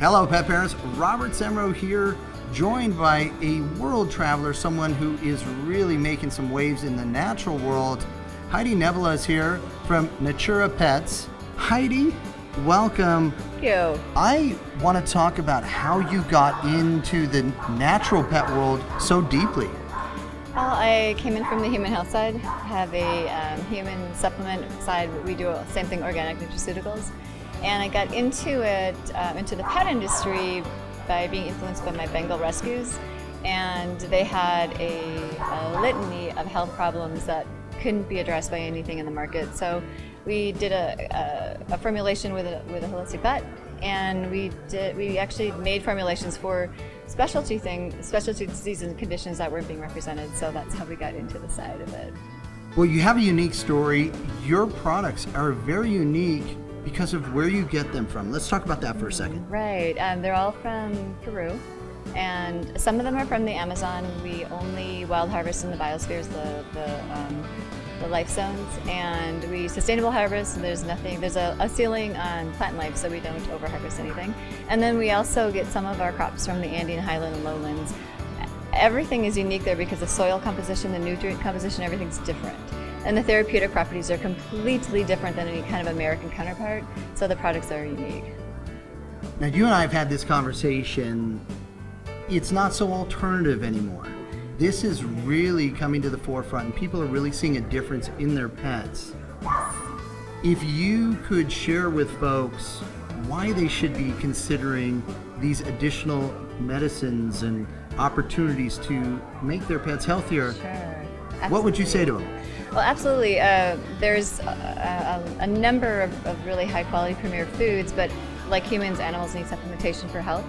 Hello, pet parents. Robert Semrow here, joined by a world traveler, someone who is really making some waves in the natural world. Heidi Nevala is here from Natura Petz. Heidi, welcome. Thank you. I want to talk about how you got into the natural pet world so deeply. Well, I came in from the human health side, have a um, human supplement side. We do the same thing, organic nutraceuticals. And I got into it, um, into the pet industry by being influenced by my Bengal rescues. And they had a, a litany of health problems that couldn't be addressed by anything in the market. So we did a, a, a formulation with a, with a holistic vet, and we did we actually made formulations for specialty thing, specialty diseases and conditions that weren't being represented. So that's how we got into the side of it. Well, you have a unique story. Your products are very unique because of where you get them from. Let's talk about that for a second. Right. Um, they're all from Peru. And some of them are from the Amazon. We only wild harvest in the biospheres, the, the, um, the life zones. And we sustainable harvest, there's nothing, there's a, a ceiling on plant life, so we don't over harvest anything. And then we also get some of our crops from the Andean highland and lowlands. Everything is unique there because the soil composition, the nutrient composition, everything's different. And the therapeutic properties are completely different than any kind of American counterpart, so the products are unique. Now, you and I have had this conversation. It's not so alternative anymore. This is really coming to the forefront, and people are really seeing a difference in their pets. If you could share with folks why they should be considering these additional medicines and opportunities to make their pets healthier, Sure. what would you say to them? Well, absolutely. Uh, there's a, a, a number of, of really high quality premier foods, but like humans, animals need supplementation for health.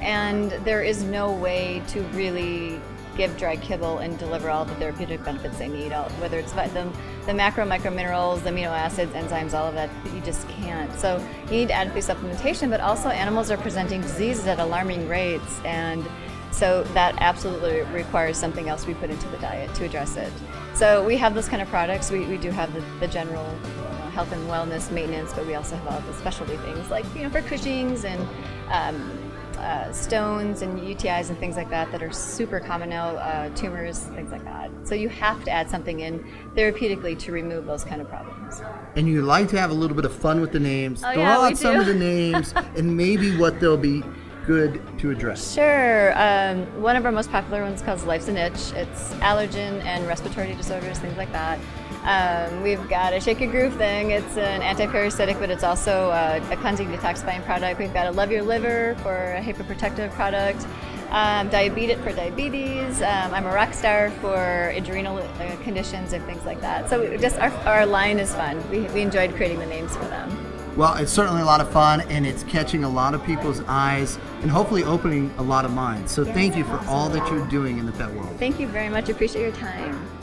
And there is no way to really give dry kibble and deliver all the therapeutic benefits they need, all, whether it's the, the macro, micro minerals, the amino acids, enzymes, all of that, you just can't. So you need to add through supplementation, but also animals are presenting diseases at alarming rates. and so that absolutely requires something else we put into the diet to address it. So we have those kind of products. We, we do have the, the general know, health and wellness maintenance, but we also have all the specialty things like you know for Cushing's and um, uh, stones and UTIs and things like that that are super common now, uh, tumors, things like that. So you have to add something in therapeutically to remove those kind of problems. And you like to have a little bit of fun with the names, Oh, throw yeah, out some of the names, and maybe what they'll be good to address. Sure. Um, one of our most popular ones called Life's a Niche. It's allergen and respiratory disorders, things like that. Um, we've got a shaky groove thing. It's an anti-parasitic, but it's also uh, a cleansing detoxifying product. We've got a Love Your Liver for a hepatoprotective product. Um, Diabetes for diabetes. Um, I'm a rock star for adrenal uh, conditions and things like that. So just our, our line is fun. We, we enjoyed creating the names for them. Well, it's certainly a lot of fun, and it's catching a lot of people's eyes, and hopefully opening a lot of minds. So thank you for all that you're doing in the pet world. Thank you very much. Appreciate your time.